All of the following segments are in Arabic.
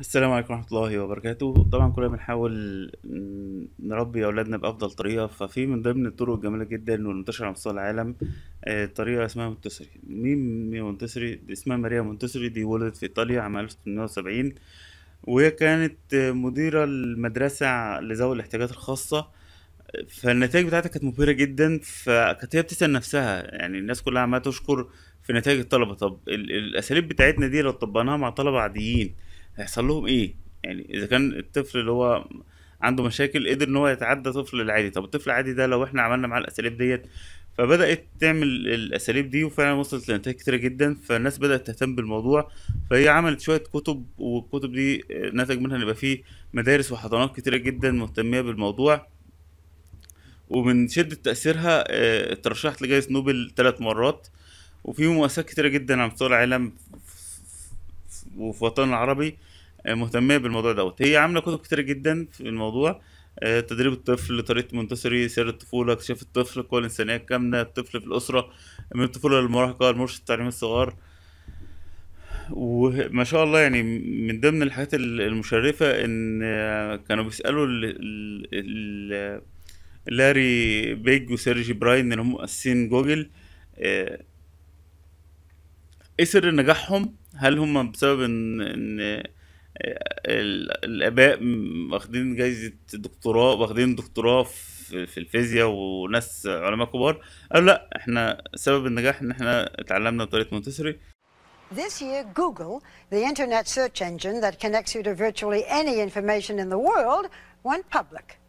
السلام عليكم ورحمة الله وبركاته. طبعا كلنا بنحاول نربي أولادنا بأفضل طريقة ففي من ضمن الطرق الجميلة جدا والمنتشرة على مستوى العالم آه، طريقة اسمها مونتسوري مين مونتسوري دي اسمها ماريا مونتسوري دي ولدت في إيطاليا عام 1870 وهي كانت مديرة المدرسة لذوي الاحتياجات الخاصة. فالنتائج بتاعتها كانت مبهرة جدا فكانت هي بتسأل نفسها يعني الناس كلها عمالة تشكر في نتائج الطلبة. طب ال- الأساليب بتاعتنا دي لو طبقناها مع طلبة عاديين هيحصل لهم إيه؟ يعني إذا كان الطفل اللي هو عنده مشاكل قدر إن هو يتعدى طفل العادي. طب الطفل العادي ده لو إحنا عملنا معاه الأساليب ديت فبدأت تعمل الأساليب دي وفعلا وصلت لنتائج كتيرة جدا فالناس بدأت تهتم بالموضوع. فهي عملت شوية كتب والكتب دي نتج منها إن يبقى فيه مدارس وحضانات كتيرة جدا مهتمية بالموضوع. ومن شدة تأثيرها آه، اترشحت لجائزة نوبل ثلاث مرات. وفي مؤسسات كتيرة جدا على مستوى العالم وفي وطننا العربي. آه، مهتمية بالموضوع دوت. هي عاملة كتب كتيرة جدا في الموضوع. آه، تدريب الطفل طريقة مونتسوري سير الطفولة اكتشاف الطفل القوى الإنسانية الكامنة الطفل في الأسرة من الطفولة للمراهقة المرشد التعليمي الصغار. وما شاء الله يعني من ضمن الحاجات المشرفة إن آه، كانوا بيسألوا ال- ال- ال- لاري بيج وسيرجي برين اللي هم مؤسسين جوجل إيه سر نجاحهم؟ هل هم بسبب إن إن ال- الاباء واخدين جايزة دكتوراه واخدين دكتوراه في في الفيزياء وناس علماء كبار قالوا لا إحنا سبب النجاح ان إحنا اتعلمنا بطريقة مونتسوري This year, Google, the internet search engine that connects you to virtually any information in the world, went public.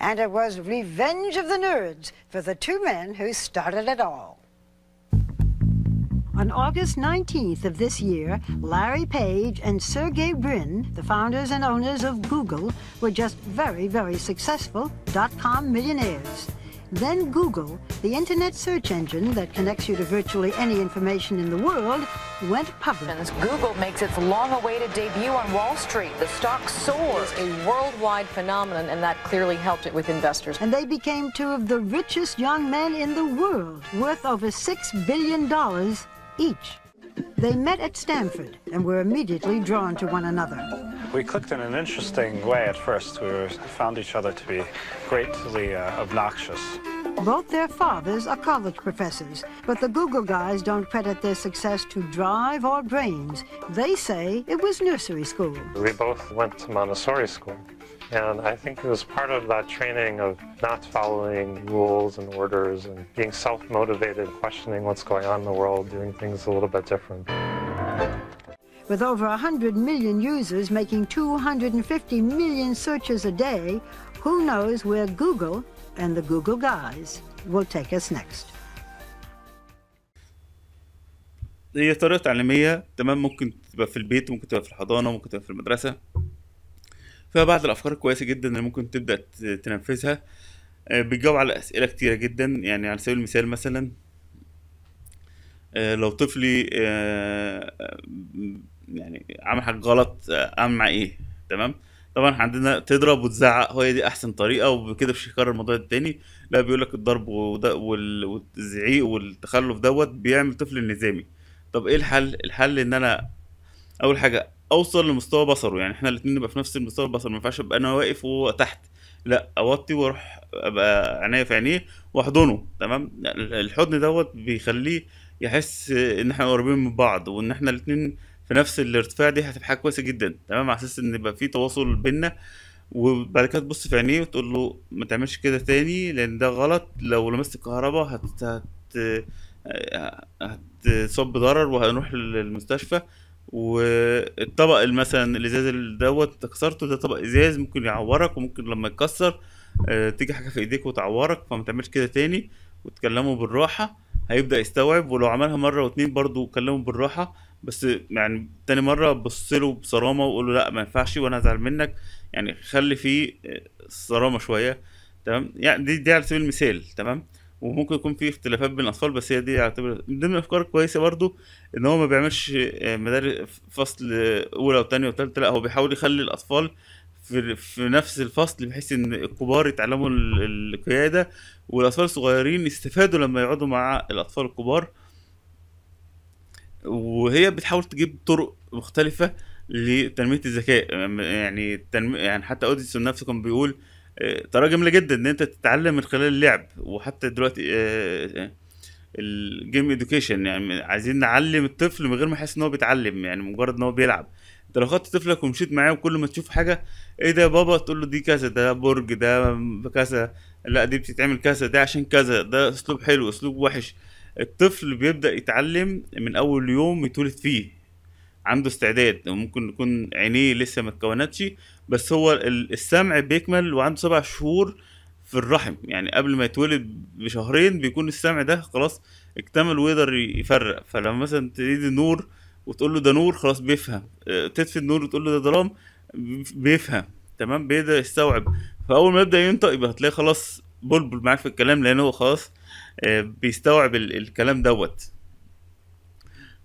And it was revenge of the nerds for the two men who started it all. On August 19th of this year, Larry Page and Sergey Brin, the founders and owners of Google, were just very, very successful dot-com millionaires. Then Google, the internet search engine that connects you to virtually any information in the world, went public. Google makes its long-awaited debut on Wall Street. The stock soars, a worldwide phenomenon, and that clearly helped it with investors. And they became two of the richest young men in the world, worth over $6 billion each. They met at Stanford and were immediately drawn to one another. We clicked in an interesting way at first. We were, found each other to be greatly uh, obnoxious. Both their fathers are college professors, but the Google guys don't credit their success to drive or brains. They say it was nursery school. We both went to Montessori school. And I think it was part of that training of not following rules and orders and being self motivated, questioning what's going on in the world, doing things a little bit different. With over 100 million users making 250 million searches a day, who knows where Google and the Google guys will take us next. هي طريقة تعليمية تمام ممكن تبقى في البيت ممكن تبقى في الحضانة ممكن تبقى في المدرسة فيها بعض الأفكار الكويسة جدا اللي ممكن تبدأ ت- تنفذها. آه، بتجاوب على أسئلة كتيرة جدا. يعني على سبيل المثال مثلا آه، لو طفلي آه، يعني عمل حاجة غلط أعمل معاه إيه؟ تمام؟ طبعا عندنا تضرب وتزعق هو دي أحسن طريقة وبكده مش هيكرر الموضوع ده تاني لا بيقول لك الضرب والزعيق والتخلف دوت بيعمل طفل نظامي. طب إيه الحل؟ الحل إن أنا أول حاجة أوصل لمستوى بصره. يعني إحنا الاتنين نبقى في نفس المستوى البصر ما ينفعش أبقى أنا واقف وهو تحت لأ أوطي وأروح أبقى عينيا في عينيه وأحضنه. تمام؟ الحضن دوت بيخليه يحس إن إحنا قريبين من بعض وإن إحنا الاتنين في نفس الارتفاع دي هتبقى حاجة كويسة جدا. تمام؟ على أساس إن يبقى في تواصل بينا وبعد كده تبص في عينيه وتقول له ما تعملش كده تاني لأن ده غلط. لو لمست الكهرباء هت هت هتصاب بضرر وهنروح للمستشفى. والطبق مثلا الازاز اللي دوت كسرته ده طبق إزاز ممكن يعورك وممكن لما يتكسر آه، تيجي حاجة في إيديك وتعورك فما تعملش كده تاني وتكلمه بالراحة. هيبدأ يستوعب ولو عملها مرة واتنين برضو كلمه بالراحة. بس يعني تاني مرة بص له بصرامة وقول له لأ ما ينفعش وأنا هزعل منك. يعني خلي فيه آه، صرامة شوية تمام؟ يعني دي دي على سبيل المثال تمام؟ وممكن يكون في اختلافات بين الأطفال بس هي دي اعتبر من ضمن الأفكار الكويسة برضو إن هو ما بيعملش آه، مدارس فصل أولى وثانيه وثالثه لأ هو بيحاول يخلي الأطفال في في نفس الفصل بحيث إن الكبار يتعلموا ال- القيادة والأطفال الصغيرين يستفادوا لما يقعدوا مع الأطفال الكبار وهي بتحاول تجيب طرق مختلفة لتنمية الذكاء يعني. يعني حتى إديسون نفسه كان بيقول آه، طريقه جميلة جدا إن أنت تتعلم من خلال اللعب. وحتى دلوقتي آه، ال game education يعني عايزين نعلم الطفل من غير ما يحس إن هو بيتعلم يعني مجرد إن هو بيلعب. أنت لو خدت طفلك ومشيت معاه وكل ما تشوف حاجة إيه ده يا بابا؟ تقول له دي كذا ده برج ده كذا. لا دي بتتعمل كذا ده عشان كذا ده أسلوب حلو أسلوب وحش. الطفل بيبدأ يتعلم من أول يوم يتولد فيه. عنده استعداد ممكن يكون عينيه لسه ما اتكونتش بس هو ال- السمع بيكمل وعنده سبع شهور في الرحم. يعني قبل ما يتولد بشهرين بيكون السمع ده خلاص اكتمل ويقدر يفرق. فلما مثلا تريد نور وتقول له ده نور خلاص بيفهم. آه، تطفي النور وتقول له ده ظلام بيفهم. تمام؟ بيقدر يستوعب. فأول ما يبدأ ينطق يبقى هتلاقيه خلاص بلبل معاك في الكلام لأن هو خلاص آه، بيستوعب ال- الكلام دوت.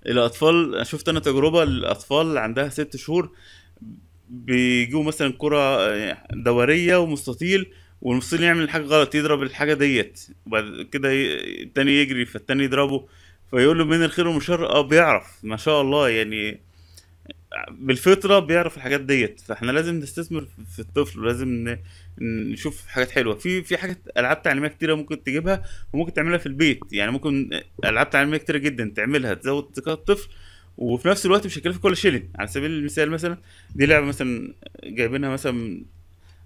الأطفال شفت أنا تجربة للاطفال اللي عندها ست شهور بيجيبوا مثلا كرة آه، دورية ومستطيل والمستطيل يعمل حاجة غلط يضرب الحاجة ديت وبعد كده التاني يجري فالتاني يضربه فيقول له من الخير والشر آه بيعرف ما شاء الله يعني بالفطرة بيعرف الحاجات ديت. فإحنا لازم نستثمر في الطفل ولازم نشوف حاجات حلوة. في في حاجات ألعاب تعليمية كتيرة ممكن تجيبها وممكن تعملها في البيت. يعني ممكن ألعاب تعليمية كتيرة جدا تعملها تزود ذكاء الطفل وفي نفس الوقت مش هيكلفك ولا شيلين على سبيل المثال مثلا دي لعبة مثلا جايبينها مثلا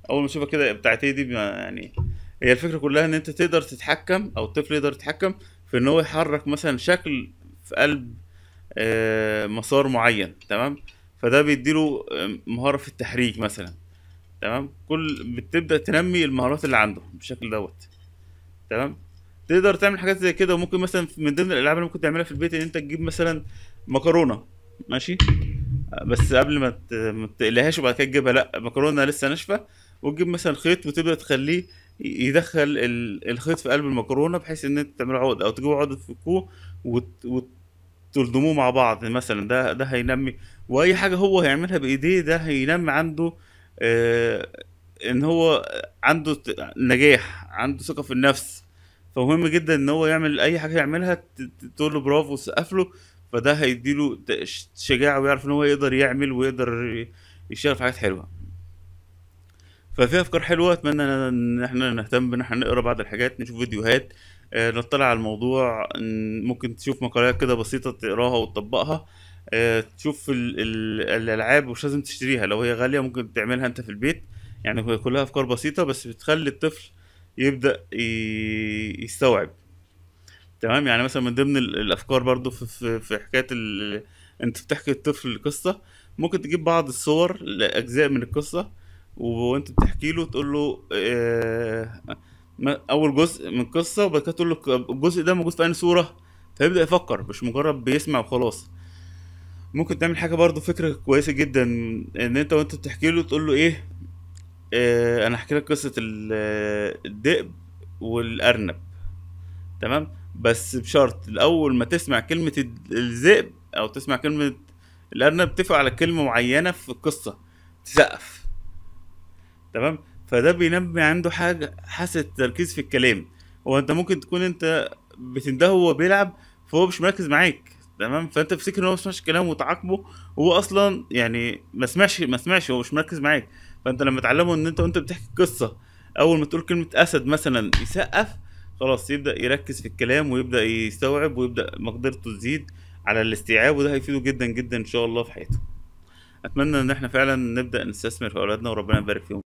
أول ما أشوفها كده بتاعت إيه دي يعني هي الفكرة كلها إن أنت تقدر تتحكم أو الطفل يقدر يتحكم في إن هو يحرك مثلا شكل في قلب آه، مسار معين تمام؟ فده بيديله آه، مهارة في التحريك مثلا تمام؟ كل بتبدأ تنمي المهارات اللي عنده بالشكل دوت تمام؟ تقدر تعمل حاجات زي كده وممكن مثلا من ضمن الألعاب اللي ممكن تعملها في البيت إن أنت تجيب مثلا مكرونة ماشي؟ بس قبل ما ما تقليهاش وبعد كده تجيبها لأ مكرونة لسه ناشفة وتجيب مثلا خيط وتبدأ تخليه يدخل ال- الخيط في قلب المكرونة بحيث إن أنت تعمله عقد أو تجيبوا عقد تفكوه وت... وت... تلضموه مع بعض مثلا. ده ده هينمي وأي حاجة هو هيعملها بإيديه ده هينمي عنده آه إن هو عنده نجاح عنده ثقة في النفس. فمهم جدا إن هو يعمل أي حاجة يعملها تقول له برافو وتسقف له فده هيديله شجاعة ويعرف إن هو يقدر يعمل ويقدر يشتغل في حاجات حلوة. ففي أفكار حلوة أتمنى إن إحنا نهتم بإن إحنا نقرأ بعض الحاجات نشوف فيديوهات آه، نطلع على الموضوع ممكن تشوف مقالات كده بسيطة تقراها وتطبقها. آه، تشوف ال- ال- الألعاب مش لازم تشتريها لو هي غالية ممكن تعملها أنت في البيت. يعني كلها أفكار بسيطة بس بتخلي الطفل يبدأ يستوعب. تمام؟ يعني مثلا من ضمن ال- الأفكار برضو في في, حكاية ال... أنت بتحكي الطفل قصه ممكن تجيب بعض الصور لأجزاء من القصة وأنت بتحكي له تقول له ما- أول جزء من القصة وبعد كده تقول له الجزء ده موجود في انهي صورة. فيبدأ يفكر مش مجرد بيسمع وخلاص. ممكن تعمل حاجة برضو فكرة كويسة جدا إن أنت وأنت بتحكي له تقول له إيه آه، أنا هحكي لك قصة ال- الذئب والأرنب. تمام؟ بس بشرط الأول ما تسمع كلمة الذئب أو تسمع كلمة الارنب اتفق على كلمة معينة في القصة تسقف. تمام؟ فده بينمي عنده حاجة حاسة تركيز في الكلام. هو أنت ممكن تكون أنت بتندهه وهو بيلعب فهو مش مركز معاك. تمام؟ فأنت تفتكر إن هو ما سمعش كلام وتعاقبه هو أصلا يعني ما سمعش ما سمعش هو مش مركز معاك. فأنت لما تعلمه إن أنت وأنت بتحكي قصة أول ما تقول كلمة أسد مثلا يسقف خلاص يبدأ يركز في الكلام ويبدأ يستوعب ويبدأ مقدرته تزيد على الاستيعاب وده هيفيده جدا جدا إن شاء الله في حياته. أتمنى إن إحنا فعلا نبدأ نستثمر في أولادنا وربنا يبارك فيهم.